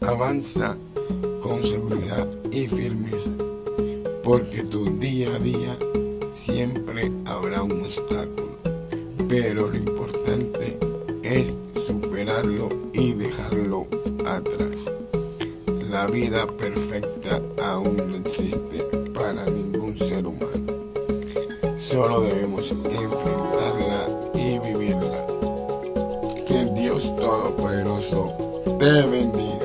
Avanza con seguridad y firmeza, porque tu día a día siempre habrá un obstáculo, pero lo importante es superarlo y dejarlo atrás. La vida perfecta aún no existe para ningún ser humano. Solo debemos enfrentarla y vivirla. Que Dios Todopoderoso te bendiga.